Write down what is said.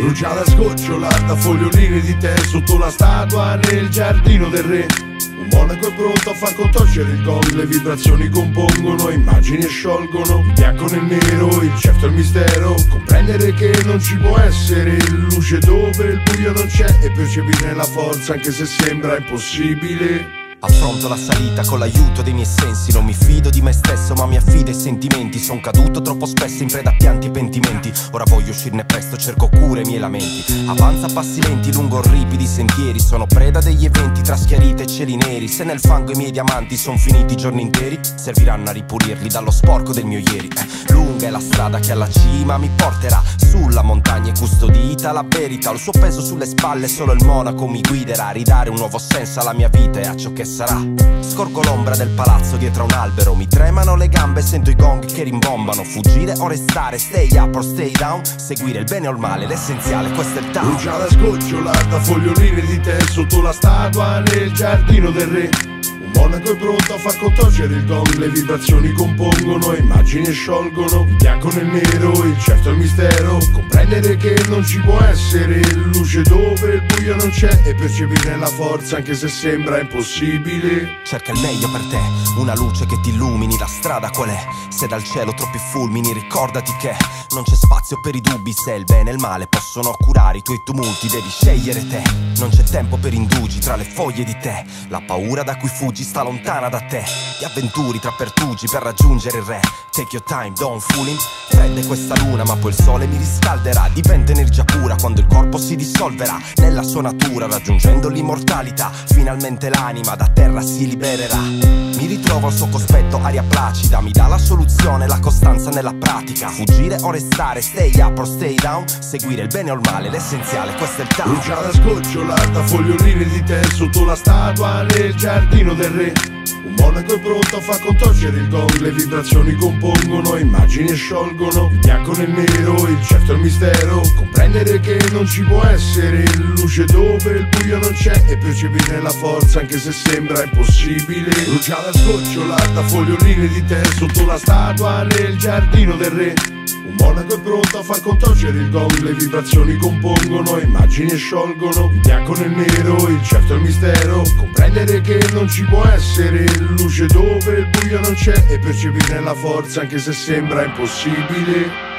Bruciata scocciolata, foglioline di tè sotto la statua nel giardino del re. Un monaco è pronto a far contorcere il gong Le vibrazioni compongono, immagini e sciolgono Il bianco nel nero, il certo è il mistero. Comprendere che non ci può essere luce dove il buio non c'è E percepire la forza anche se sembra impossibile. Affronto la salita con l'aiuto dei miei sensi Non mi fido di me stesso ma mi affido ai sentimenti Sono caduto troppo spesso in preda a pianti e pentimenti. Ora voglio uscirne presto, cerco cure ai miei lamenti. Avanza passi lenti lungo ripidi sentieri. Sono preda degli eventi tra schiarite e cieli neri. Se nel fango i miei diamanti sono finiti giorni interi Serviranno a ripulirli dallo sporco del mio ieri. Eh, Lunga è la strada che alla cima mi porterà. Sulla montagna è custodita la verità. Ho il suo peso sulle spalle, solo il monaco mi guiderà. A ridare un nuovo senso alla mia vita e a ciò che sarà. Scorgo l'ombra del palazzo dietro a un albero Mi tremano le gambe, sento i gong che rimbombano Fuggire o restare, stay up or stay down Seguire il bene o il male, l'essenziale, questo è il town Bruciata scocciolata, foglioline di tè sotto la statua nel giardino del re monaco è pronto a far contorcere il gong Le vibrazioni compongono, immagini sciolgono. Il bianco nel nero, il certo è il mistero. Comprendere che non ci può essere luce dove il buio non c'è. E percepire la forza anche se sembra impossibile. Cerca il meglio per te, una luce che ti illumini. La strada qual è? Se dal cielo troppi fulmini ricordati che Non c'è spazio per i dubbi. Se il bene e il male Possono curare i tuoi tumulti, devi scegliere te. Non c'è tempo per indugi tra le foglie di te. La paura da cui fuggi sta lontana da te. Ti avventuri tra pertugi per raggiungere il re. Take your time, don't fool him. Fredda questa luna ma poi il sole mi riscalderà. Diventa energia pura quando il corpo si dissolverà Nella sua natura raggiungendo l'immortalità. Finalmente l'anima da terra si libererà ritrovo al suo cospetto, aria placida Mi dà la soluzione, la costanza nella pratica. Fuggire o restare, stay up or stay down Seguire il bene o il male, l'essenziale, questo è il town Bruciata scocciolata, foglioline di tè sotto la statua nel giardino del re. Un monaco è pronto a far contorcere il gong Le vibrazioni compongono, immagini sciolgono Il bianco nel nero, il certo è il mistero. Comprendere che non ci può essere luce dove il buio non c'è E percepire la forza anche se sembra impossibile. Bruciata scocciolata, foglioline di tè Sotto la statua nel giardino del re. Un monaco è pronto a far contorcere il gong Le vibrazioni compongono, immagini sciolgono Il bianco nel nero, il certo è il mistero. Comprendere che non ci può essere luce dove il buio non c'è E percepire la forza anche se sembra impossibile